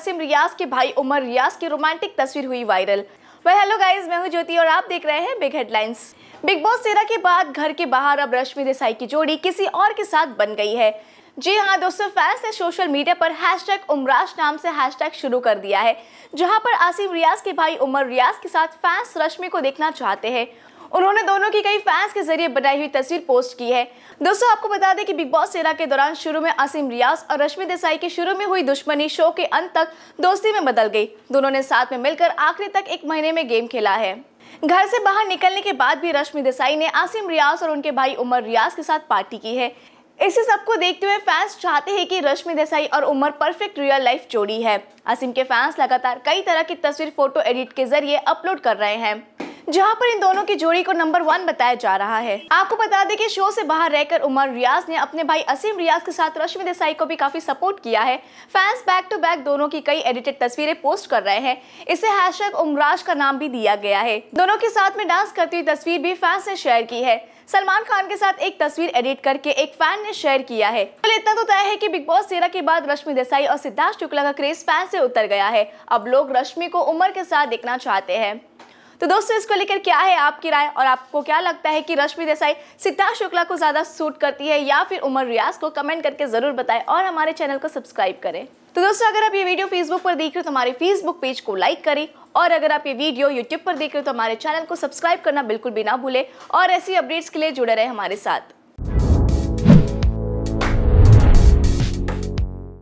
आसिम रियाज के भाई उमर रियाज की रोमांटिक तस्वीर हुई वायरल। वह हेलो गाइस मैं हूँ ज्योति और आप देख रहे हैं बिग हेडलाइंस बिग बॉस तेरह के बाद घर के बाहर अब रश्मि देसाई की जोड़ी किसी और के साथ बन गई है। जी हाँ दोस्तों फैंस ने सोशल मीडिया पर हैशटैग उमराज नाम से हैशटैग शुरू कर दिया है, जहाँ पर आसिम रियाज के भाई उमर रियाज के साथ फैंस रश्मि को देखना चाहते हैं। उन्होंने दोनों की कई फैंस के ज़रिए बनाई हुई तस्वीर पोस्ट की है। दोस्तों, आपको बता दें कि बिग बॉस तेरह के दौरान शुरू में आसिम रियाज और रश्मि देसाई की शुरू में हुई दुश्मनी शो के अंत तक दोस्ती में बदल गई। दोनों ने साथ में मिलकर आखिरी तक एक महीने में गेम खेला है। घर से बाहर निकलने के बाद भी रश्मि देसाई ने आसिम रियाज और उनके भाई उमर रियाज के साथ पार्टी की है। इसी सबको देखते हुए फैंस चाहते हैं कि रश्मि देसाई और उमर परफेक्ट रियल लाइफ जोड़ी है। आसिम के फैंस लगातार कई तरह की तस्वीर फ़ोटो एडिट के ज़रिए अपलोड कर रहे हैं। जहाँ पर इन दोनों की जोड़ी को नंबर वन बताया जा रहा है। आपको बता दें कि शो से बाहर रहकर उमर रियाज ने अपने भाई असीम रियाज के साथ रश्मि देसाई को भी काफ़ी सपोर्ट किया है। फैंस बैक टू बैक दोनों की कई एडिटेड तस्वीरें पोस्ट कर रहे हैं। इसे हैशटैग उमराज का नाम भी दिया गया है। दोनों के साथ में डांस करती हुई तस्वीर भी फैंस ने शेयर की है। सलमान खान के साथ एक तस्वीर एडिट करके एक फ़ैन ने शेयर किया है। तो इतना तो तय है कि बिग बॉस तेरह के बाद रश्मि देसाई और सिद्धार्थ शुक्ला का क्रेज फ़ैन से उतर गया है। अब लोग रश्मि को उमर के साथ देखना चाहते हैं। तो दोस्तों, इसको लेकर क्या है आपकी राय और आपको क्या लगता है कि रश्मि देसाई सिद्धार्थ शुक्ला को ज़्यादा सूट करती है या फिर उमर रियाज को कमेंट करके ज़रूर बताएँ और हमारे चैनल को सब्सक्राइब करें। तो दोस्तों, अगर आप ये वीडियो फेसबुक पर देख रहे हो तो हमारे फेसबुक पेज को लाइक करें और अगर आप ये वीडियो यूट्यूब पर देख रहे हो तो हमारे चैनल को सब्सक्राइब करना बिल्कुल भी ना भूलें और ऐसी अपडेट्स के लिए जुड़े रहे हमारे साथ।